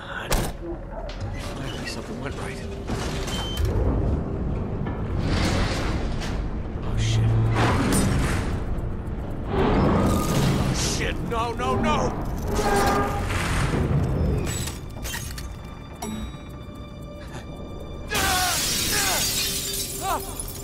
Finally, something went right. Oh, shit. Oh, shit. No, no, no! Ah! ah! ah!